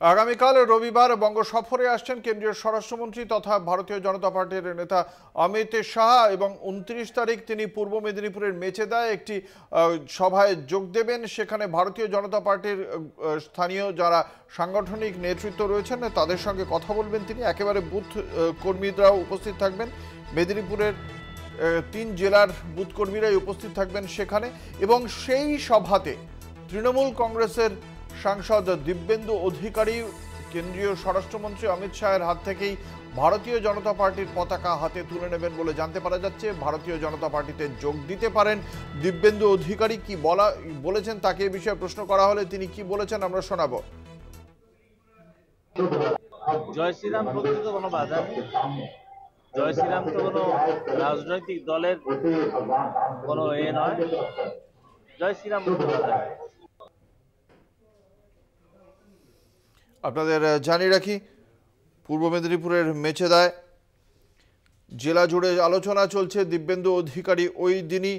আগামীকাল রবিবার বঙ্গ সফরে আসছেন কেন্দ্রীয় স্বরাষ্ট্রমন্ত্রী তথা ভারতীয় জনতা পার্টির নেতা অমিত শাহ এবং উনত্রিশ তারিখ তিনি পূর্ব মেদিনীপুরের মেচেদায় একটি সভায় যোগ দেবেন। সেখানে ভারতীয় জনতা পার্টির স্থানীয় যারা সাংগঠনিক নেতৃত্ব রয়েছেন তাদের সঙ্গে কথা বলবেন তিনি। একেবারে বুথ কর্মীরাও উপস্থিত থাকবেন। মেদিনীপুরের তিন জেলার বুথ কর্মীরাই উপস্থিত থাকবেন সেখানে। এবং সেই সভাতে তৃণমূল কংগ্রেসের সাংসদ দিব্যেন্দু অধিকারী, কেন্দ্রীয় স্বরাষ্ট্রমন্ত্রী অমিত শাহের হাত থেকেই ভারতীয় জনতা পার্টির পতাকা হাতে তুলে নেবেন বলে জানতে পারা যাচ্ছে। ভারতীয় জনতা পার্টিতে যোগ দিতে পারেন দিব্যেন্দু অধিকারী। কি বলা, বলেছেন তাকে এ বিষয়ে প্রশ্ন করা হলে তিনি কি বলেছেন আমরা শোনাবো। জয় শ্রীরাম প্রকৃত কোনো বাধা নেই। জয় শ্রীরাম তো কোনো রাজনৈতিক দলের কোনো এ নয়। জয় শ্রীরাম কোনো বাধা নেই আপনাদের জানিয়ে রাখি, পূর্ব মেদিনীপুরের মেচেদায় জেলা জুড়ে আলোচনা চলছে দিব্যেন্দু অধিকারী। ওই দিনই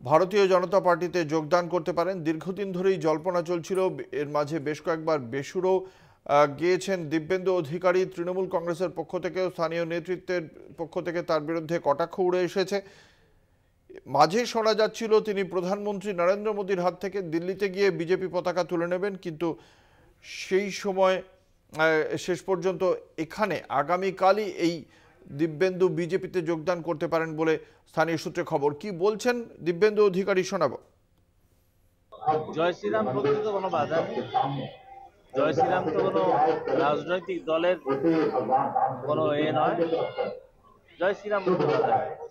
ভারতীয় জনতা পার্টিতে যোগদান করতে পারেন। দীর্ঘদিন ধরেই জল্পনা চলছিল, এর মাঝে বেশ কয়েকবার বেসুরও গিয়েছেন দিব্যেন্দু অধিকারী। তৃণমূল কংগ্রেসের পক্ষ থেকেও স্থানীয় নেতৃত্বের পক্ষ থেকে তার বিরুদ্ধে কটাক্ষ উড়ে এসেছে। মাঝে শোনা যাচ্ছিল, তিনি প্রধানমন্ত্রী নরেন্দ্র মোদীর হাত থেকে দিল্লিতে গিয়ে বিজেপি পতাকা তুলে নেবেন, কিন্তু সেই সময় শেষ পর্যন্ত এখানে আগামীকালই এই দিব্যেন্দু বিজেপিতে যোগদান করতে পারেন বলে স্থানীয় সূত্রে খবর। কি বলছেন দিব্যেন্দু অধিকারী শোনাবো। জয় শ্রীরাম, প্রকৃত কোনো বাধা নেই। জয় শ্রীরাম তো কোনো রাজনৈতিক দলের কোনো এ নয়। জয় শ্রীরাম বাধা নেই।